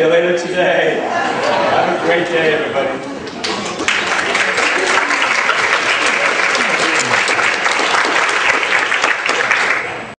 See you later today. Have a great day, everybody.